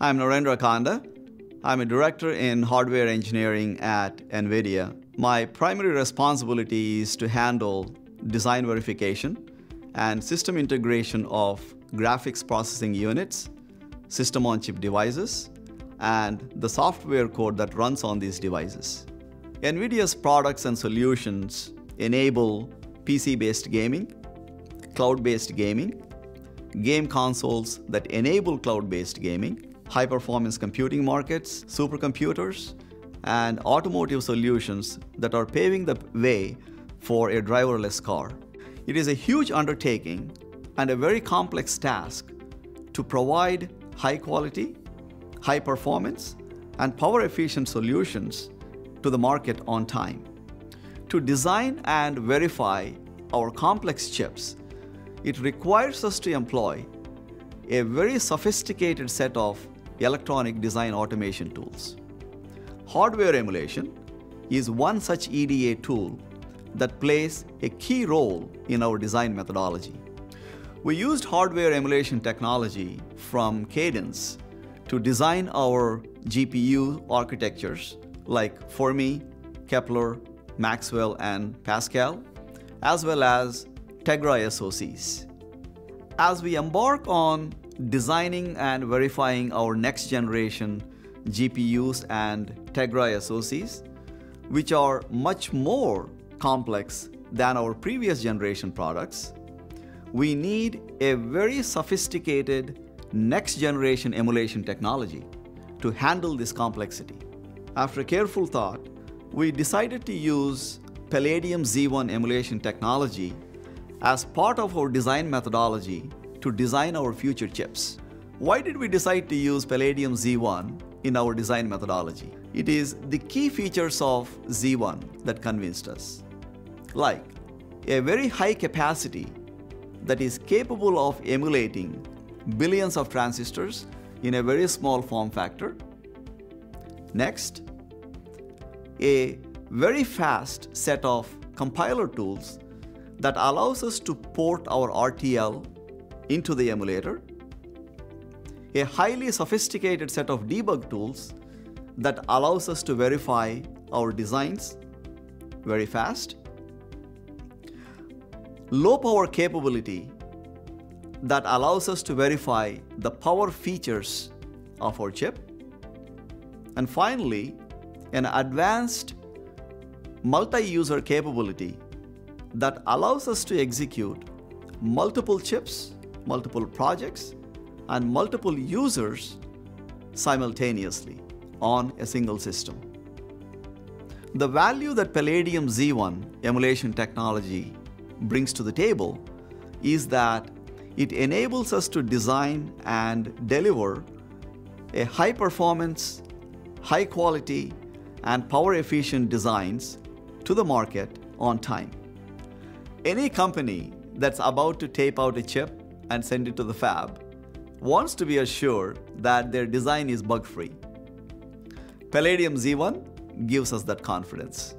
I'm Narendra Konda. I'm a director in hardware engineering at NVIDIA. My primary responsibility is to handle design verification and system integration of graphics processing units, system on chip devices, and the software code that runs on these devices. NVIDIA's products and solutions enable PC based gaming, cloud based gaming, game consoles that enable cloud based gaming, high performance computing markets, supercomputers, and automotive solutions that are paving the way for a driverless car. It is a huge undertaking and a very complex task to provide high quality, high performance, and power efficient solutions to the market on time. To design and verify our complex chips, it requires us to employ a very sophisticated set of electronic design automation tools. Hardware emulation is one such EDA tool that plays a key role in our design methodology. We used hardware emulation technology from Cadence to design our GPU architectures like Fermi, Kepler, Maxwell, and Pascal, as well as Tegra SoCs. As we embark on designing and verifying our next generation GPUs and Tegra SoCs, which are much more complex than our previous generation products, we need a very sophisticated next generation emulation technology to handle this complexity. After careful thought, we decided to use Palladium Z1 emulation technology as part of our design methodology to design our future chips. Why did we decide to use Palladium Z1 in our design methodology? It is the key features of Z1 that convinced us, like a very high capacity that is capable of emulating billions of transistors in a very small form factor. Next, a very fast set of compiler tools that allows us to port our RTL into the emulator, a highly sophisticated set of debug tools that allows us to verify our designs very fast, low power capability that allows us to verify the power features of our chip, and finally, an advanced multi-user capability that allows us to execute multiple chips multiple projects, and multiple users simultaneously on a single system. The value that Palladium Z1 emulation technology brings to the table is that it enables us to design and deliver a high performance, high quality, and power efficient designs to the market on time. Any company that's about to tape out a chip and send it to the fab wants to be assured that their design is bug free. Palladium Z1 gives us that confidence.